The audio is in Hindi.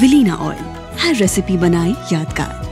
विलीना ऑयल। हर रेसिपी बनाए यादगार।